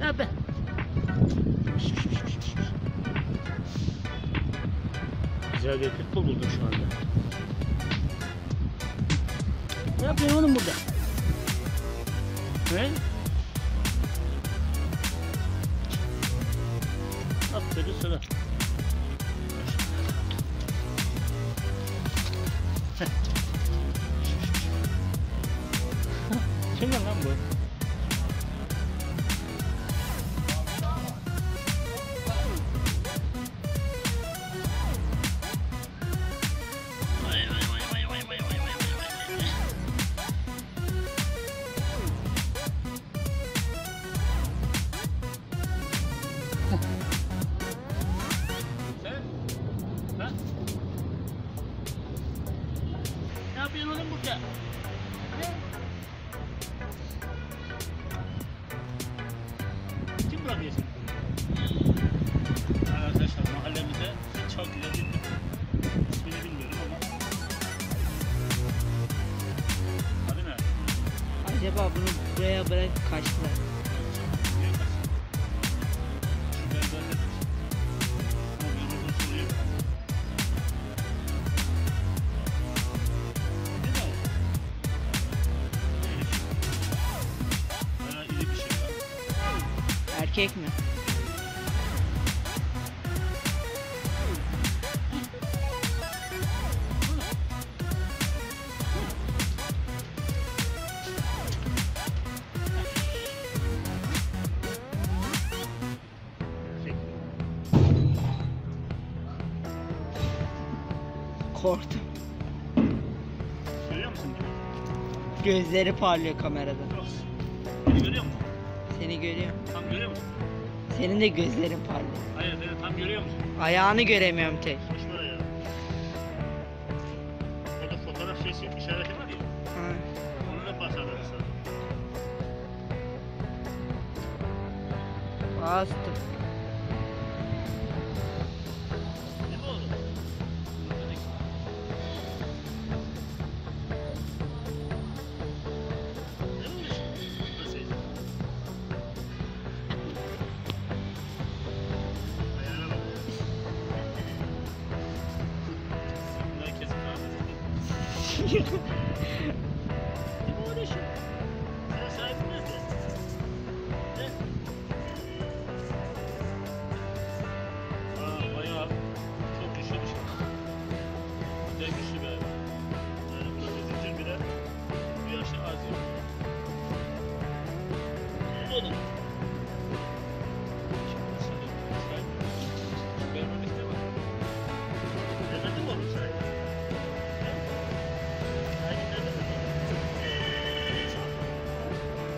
Ne haber? Güzel bir pitbull buldum şu anda. Ne yapıyorsun oğlum burada? He? Aferin sana. Yapıyorsun oğlum burada? Kim bırakıyor seni? Arkadaşlar mahallemize çok güzel bir ismini bilmiyorum ama adı ne? Acaba bunu buraya bırak kaçtılar. Erkek mi? Korktum. Görüyor musun? Gözleri parlıyor kamerada. Görüyor musun? Seni görüyorum. Tam görüyor musun? Senin de gözlerin parlıyor. Hayır beni tam görüyor musun? Ayağını göremiyorum tek. Ver ya. Orada fotoğraf şeysi işareti var ya. Ha. Onunla basar arası. Bastım. you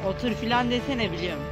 Otur filan desene biliyorum.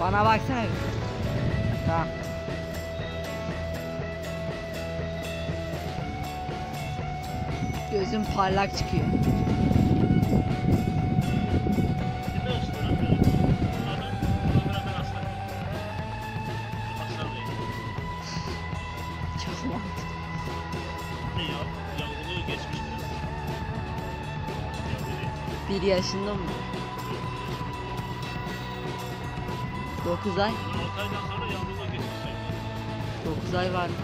Bana baksana. Tamam. Gözüm parlak çıkıyor. Çok mantıklı. Bir yaşında mı? 9 ay. 9 ay var mı?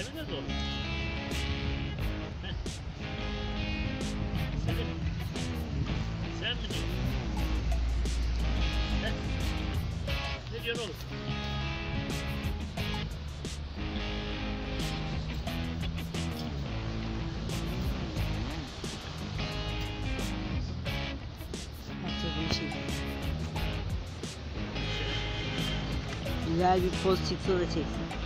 Sahibi de zor. Heh. Senin. Sen mi diyorsun? Heh. Ne diyorsun oğlum? Güzel bir poz çeksin.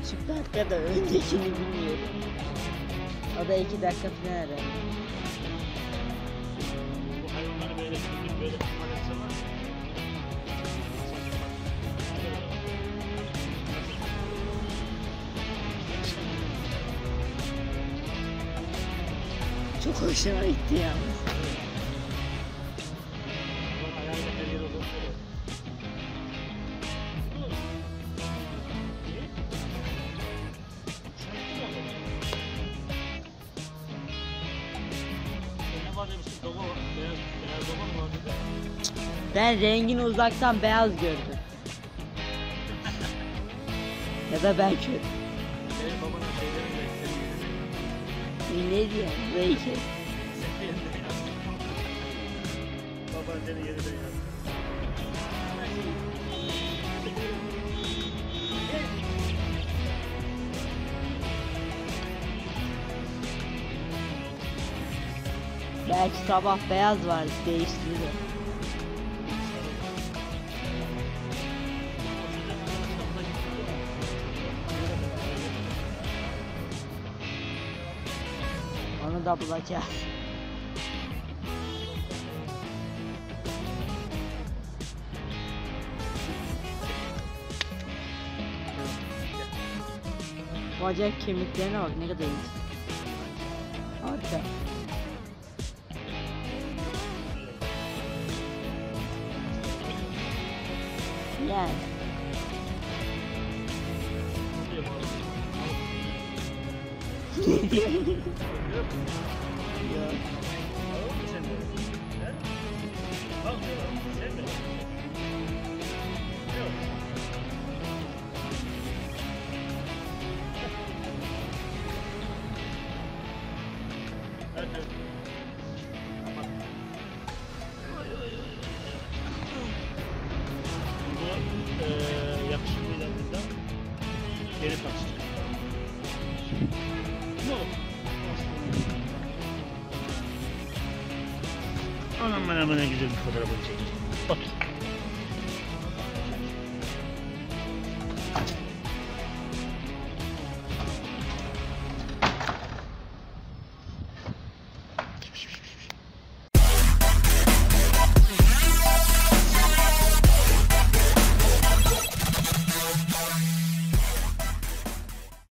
Buçuk dakika da öncekini bilmiyorum. O da iki dakika falan herhalde. Bu hayvanları böyle bir böyle. Çok hoşuma gitti yalnız. Ben rengini uzaktan beyaz gördüm. ya da ben şeylerin renkleri yerine. Ne diyor? Belki. Baban senin yerine yaz. Belki sabah beyaz vardı değiştirdi. Onu da bulacağız. Bacak kemiklerine bak ne kadar iyi. Harika. yeah. geri kaçtı. Ne oldu? Anam bana bana güzel bir fotoğrafını çekti. Otur.